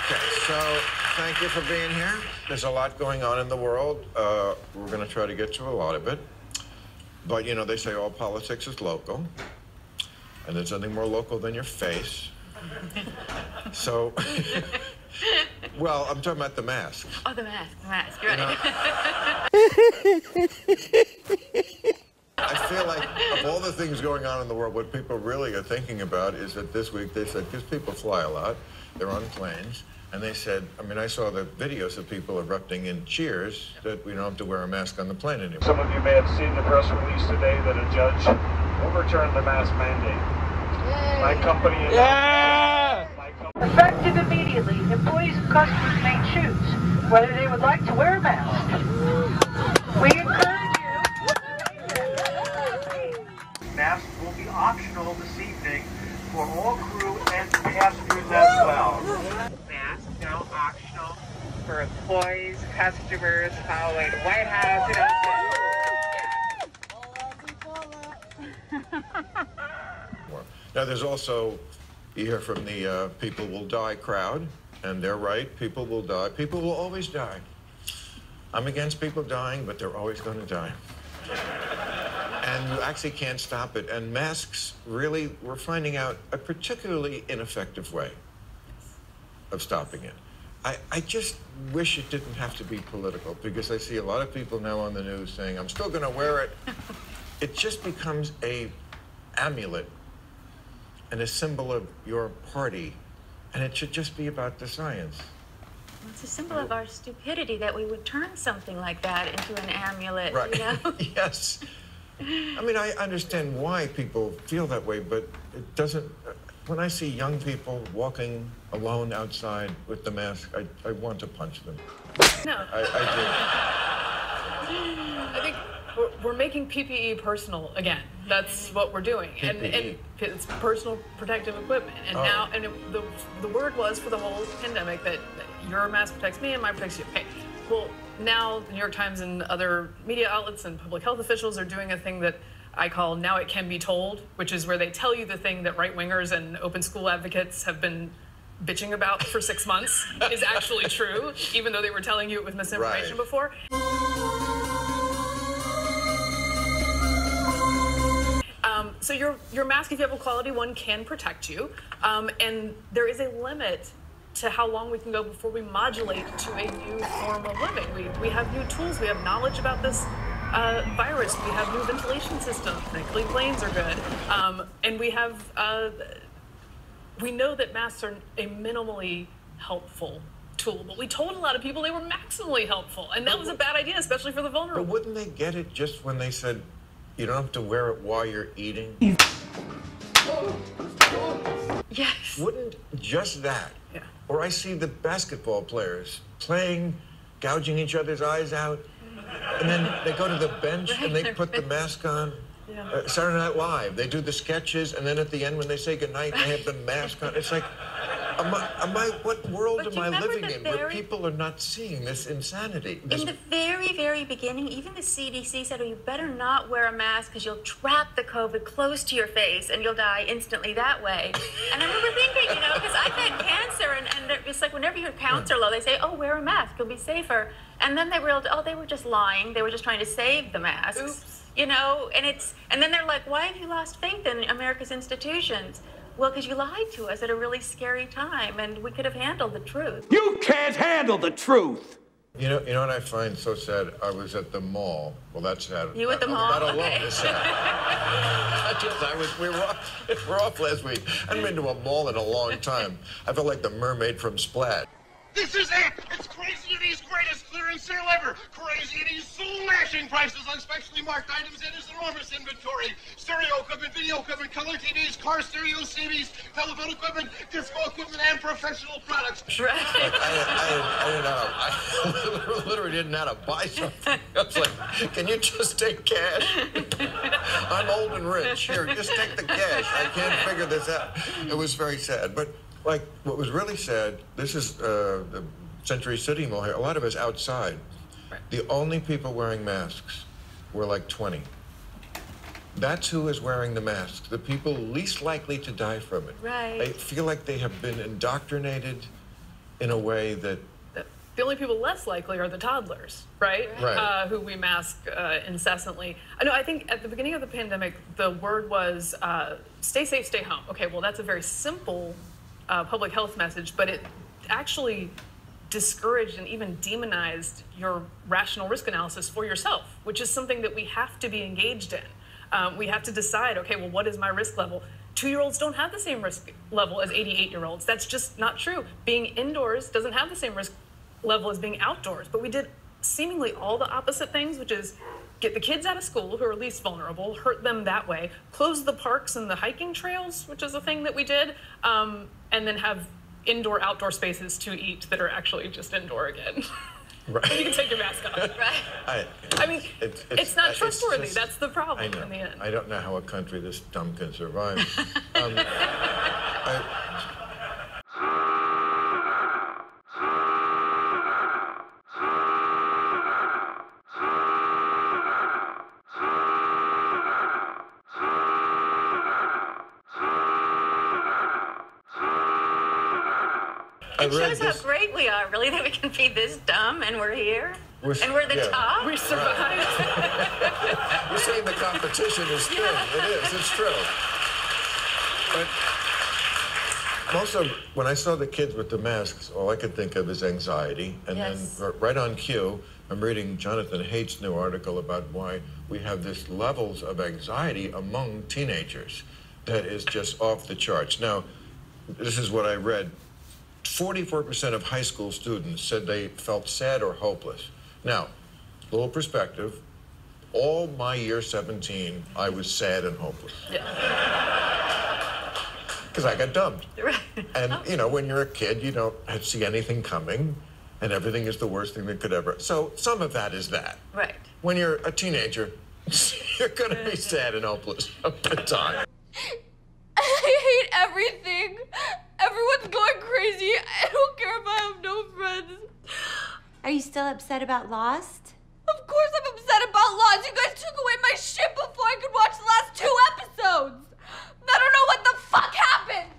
Okay, so thank you for being here. There's a lot going on in the world. Uh, we're going to try to get to a lot of it. But, you know, they say all politics is local. And there's nothing more local than your face. So, well, I'm talking about the mask. Oh, the mask, the mask, you're right. Like of the things going on in the world, what people really are thinking about is that this week they said, because people fly a lot, they're on planes, and they said, I mean, I saw the videos of people erupting in cheers that we don't have to wear a mask on the plane anymore. Some of you may have seen the press release today that a judge overturned the mask mandate. My company is Yeah! Effective immediately, employees and customers may choose whether they would like to wear a mask. We encourage you. masks will be optional this evening for all crew and passengers as well. Masks now optional for employees, customers, following the White House. You know, more. Now, there's also, you hear from the uh, people will die crowd, and they're right. People will die. People will always die. I'm against people dying, but they're always going to die. And you actually can't stop it. And masks really, we're finding out a particularly ineffective way of stopping it. I, I just wish it didn't have to be political because I see a lot of people now on the news saying, I'm still going to wear it. It just becomes a amulet and a symbol of your party, and it should just be about the science. It's a symbol of our stupidity that we would turn something like that into an amulet, Right. you know? yes. I mean, I understand why people feel that way, but it doesn't. When I see young people walking alone outside with the mask, I, I want to punch them. No. I, I I think we're, we're making PPE personal again. That's what we're doing, and PPE. and it's personal protective equipment. And Oh. now, and it, the the word was for the whole pandemic that, that your mask protects me and mine protects you. Okay, well now the New York Times and other media outlets and public health officials are doing a thing that. I call now it can be told, which is where they tell you the thing that right wingers and open school advocates have been bitching about for six months is actually true, even though they were telling you it was misinformation Right. before. So your your mask, if you have a quality one, can protect you, um, and there is a limit to how long we can go before we modulate to a new form of living. We we have new tools, we have knowledge about this uh, virus, we have new ventilation systems. Thankfully, planes are good, um, and we have uh, we know that masks are a minimally helpful tool, but we told a lot of people they were maximally helpful, and that was a bad idea, especially for the vulnerable. But wouldn't they get it just when they said you don't have to wear it while you're eating? Yes. Wouldn't just that? Yeah. Or I see the basketball players playing, gouging each other's eyes out, and then they go to the bench and they put the mask on. Yeah. Uh, Saturday Night Live, they do the sketches, and then at the end when they say goodnight, they have the mask on. It's like, am I, am I what world But am I living in where people are not seeing this insanity? This, In the very, very beginning, even the CDC said, oh, you better not wear a mask because you'll trap the COVID close to your face and you'll die instantly that way. And I remember thinking, you know, because I've had cancer, and, and it's like whenever your counts are low, they say, oh, wear a mask, you'll be safer. And then they realized, oh, they were just lying. They were just trying to save the masks. Oops. You know, and it's, and then they're like, why have you lost faith in America's institutions? Well, because you lied to us at a really scary time, and we could have handled the truth. You can't handle the truth. you know, you know what I find so sad? I was at the mall. Well, that's sad. You at the Not- mall? Not alone. Okay. It's sad. I just, I was, we were off, we were off last week. I haven't been to a mall in a long time. I felt like the mermaid from Splash. This is it! It's Crazy Eddie's greatest clearance sale ever! Crazy Eddie's soul-lashing prices on specially marked items in his enormous inventory! Stereo equipment, video equipment, color TVs, car stereos, CDs, telephone equipment, disco equipment, and professional products. Like, I, I, I didn't know. I literally didn't know how to buy something. I was like, can you just take cash? I'm old and rich. Here, just take the cash. I can't figure this out. It was very sad. But, like, what was really sad, this is uh, the Century City Mall here. A lot of us outside. The only people wearing masks were like 20. That's who is wearing the mask. The people least likely to die from it. Right. They feel like they have been indoctrinated in a way that the only people less likely are the toddlers, right? Right. Uh, who we mask uh, incessantly. I know. I think at the beginning of the pandemic, the word was uh, "stay safe, stay home." Okay, well, that's a very simple uh, public health message, but it actually discouraged and even demonized your rational risk analysis for yourself, which is something that we have to be engaged in. Um, we have to decide, okay, well, what is my risk level? Two year olds don't have the same risk level as 88 year olds. That's just not true. Being indoors doesn't have the same risk level as being outdoors, but we did seemingly all the opposite things, which is get the kids out of school who are least vulnerable, hurt them that way, close the parks and the hiking trails, which is a thing that we did, um, and then have indoor outdoor spaces to eat that are actually just indoor again. Right. you can take your mask off. Right. I, I mean, It's- it's, it's- not it's trustworthy. just- That's the problem I know. in the end. I don't know how a country this dumb can survive. um, I, I It shows this- how great we are, really, that we can be this dumb and we're here. We're and we're the yeah. top. we survived. You're saying the competition is thin. It is. It's true. But also, when I saw the kids with the masks, all I could think of is anxiety. And Yes. then right on cue, I'm reading Jonathan Haidt's new article about why we have this levels of anxiety among teenagers that is just off the charts. Now, this is what I read. 44% of high school students said they felt sad or hopeless. Now, little perspective. All my year 17, I was sad and hopeless because I got dumped. Right. And oh. you know, when you're a kid, you don't see anything coming, and everything is the worst thing that could ever. So some of that is that. Right. When you're a teenager, you're going to be sad and hopeless all the time. I hate everything. Everyone's going crazy. I don't care if I have no friends. Are you still upset about Lost? Of course I'm upset about Lost. You guys took away my shit before I could watch the last two episodes. I don't know what the fuck happened.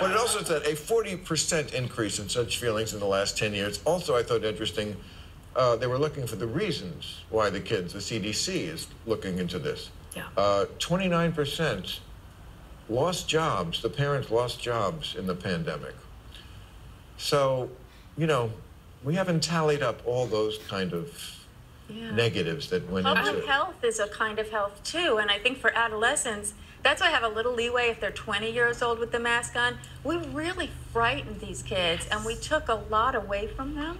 But it also said a 40% increase in such feelings in the last 10 years. Also, I thought interesting, uh, they were looking for the reasons why the kids, the CDC is looking into this. Yeah. Uh, 29% lost jobs, the parents lost jobs in the pandemic. So, you know, we haven't tallied up all those kind of Yeah. negatives that went into Public health is a kind of health too, and I think for adolescents, that's why I have a little leeway if they're 20 years old with the mask on. We really frightened these kids, and we took a lot away from them.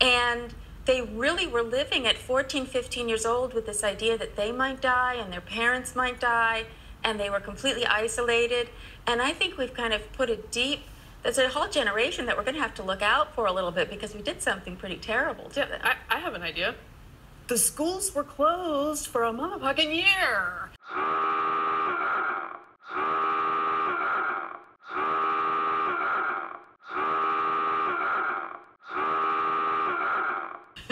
And they really were living at 14, 15 years old with this idea that they might die and their parents might die, and they were completely isolated. And I think we've kind of put a deep, there's a whole generation that we're going to have to look out for a little bit because we did something pretty terrible Yeah. I, I have an idea. The schools were closed for a motherfucking year.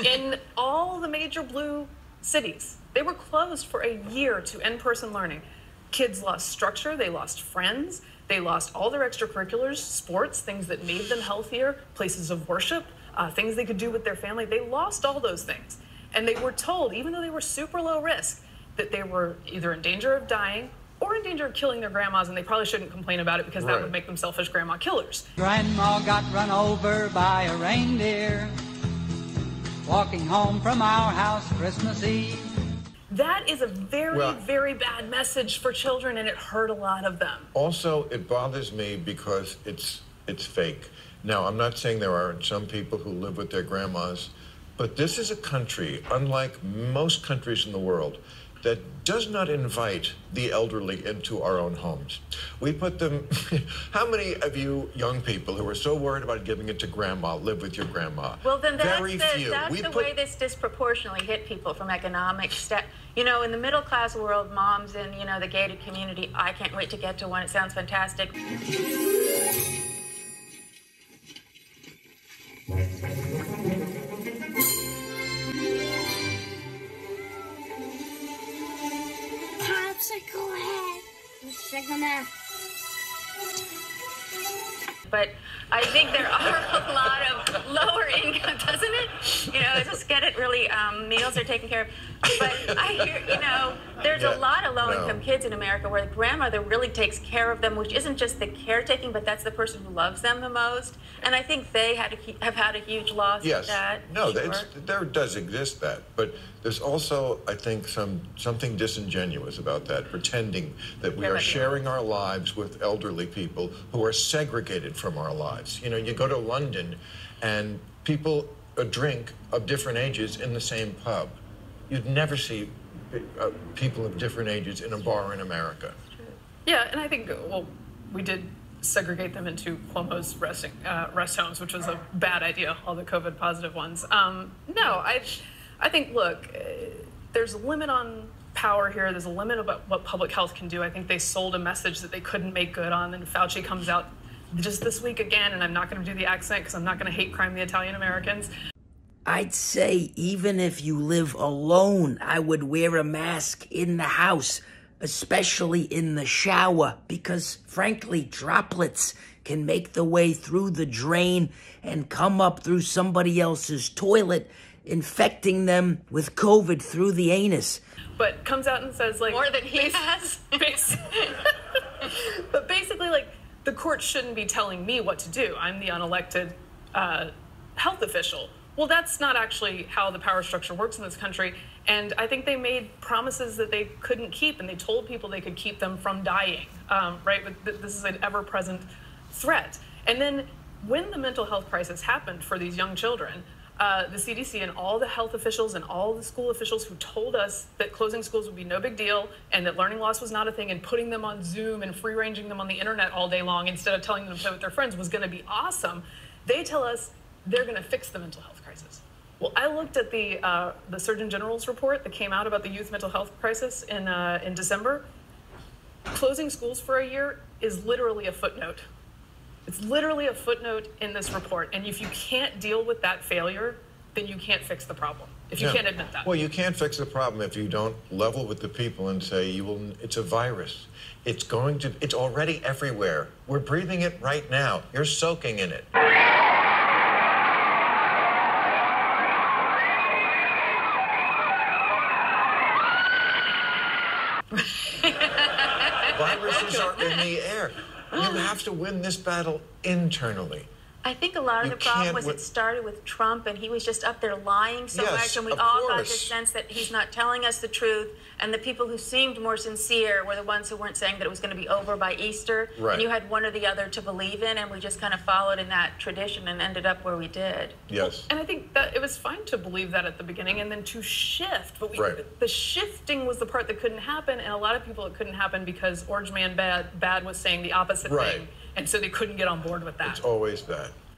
In all the major blue cities, they were closed for a year to in person learning. Kids lost structure, they lost friends, they lost all their extracurriculars, sports, things that made them healthier, places of worship, uh, things they could do with their family. They lost all those things. And they were told, even though they were super low risk, that they were either in danger of dying or in danger of killing their grandmas, and they probably shouldn't complain about it because that would make them selfish grandma killers. Grandma got run over by a reindeer walking home from our house Christmas Eve. That is a very, Well- very bad message for children, and it hurt a lot of them. Also, it bothers me because it's it's fake. Now, I'm not saying there aren't some people who live with their grandmas, but this is a country, unlike most countries in the world, that does not invite the elderly into our own homes. We put them. how many of you young people who are so worried about giving it to grandma live with your grandma? Well, then that's Very the, few. that's we the put, way this disproportionately hit people from economic step. You know, in the middle class world, moms in you know the gated community. I can't wait to get to one. It sounds fantastic. But I think there are a lot of lower income, doesn't it? You know, just get it really, um, meals are taken care of. But I hear, you know, there's Yeah, a lot of low income no. kids in America where the grandmother really takes care of them, which isn't just the caretaking, but that's the person who loves them the most. And I think they had a, have had a huge loss Yes. that. No, sure. it's, there does exist that, but there's also, I think, some something disingenuous about that, pretending that we are sharing our lives with elderly people who are segregated from our lives. You know, you go to London, and people drink of different ages in the same pub. You'd never see uh, people of different ages in a bar in America. Yeah, and I think well, we did segregate them into Cuomo's resting uh, rest homes, which was a bad idea. All the COVID positive ones. Um, no, I, I think look, uh, there's a limit on power here. There's a limit about what public health can do. I think they sold a message that they couldn't make good on, and Fauci comes out just this week again, and I'm not going to do the accent because I'm not going to hate crime the Italian Americans. I'd say even if you live alone, I would wear a mask in the house, especially in the shower, because frankly, droplets can make the way through the drain and come up through somebody else's toilet, infecting them with COVID through the anus. but comes out and says like More than he bas- has. bas- but basically, like the court shouldn't be telling me what to do. I'm the unelected uh, health official. Well, that's not actually how the power structure works in this country. And I think they made promises that they couldn't keep, and they told people they could keep them from dying. Um, right? But th- this is an ever-present threat. And then when the mental health crisis happened for these young children, uh, the CDC and all the health officials and all the school officials who told us that closing schools would be no big deal and that learning loss was not a thing and putting them on Zoom and free ranging them on the internet all day long instead of telling them to play with their friends was going to be awesome, they tell us they're going to fix the mental health crisis. Well, I looked at the uh, the Surgeon General's report that came out about the youth mental health crisis in uh, in December. Closing schools for a year is literally a footnote. It's literally a footnote in this report. And if you can't deal with that failure, then you can't fix the problem. If you Yeah. can't admit that. Well, you can't fix the problem if you don't level with the people and say you will. It's a virus. It's going to. It's already everywhere. We're breathing it right now. You're soaking in it. To win this battle internally. I think a lot of You the problem was wi- it started with Trump and he was just up there lying so Yes, much, and we of all got course. this sense that he's not telling us the truth. And the people who seemed more sincere were the ones who weren't saying that it was going to be over by Easter. Right. And you had one or the other to believe in, and we just kind of followed in that tradition and ended up where we did. Yes. And I think that it was fine to believe that at the beginning and then to shift. But we, Right. the shifting was the part that couldn't happen. And a lot of people, it couldn't happen because Orange Man Bad, Bad was saying the opposite Right. thing. And so they couldn't get on board with that. It's always that.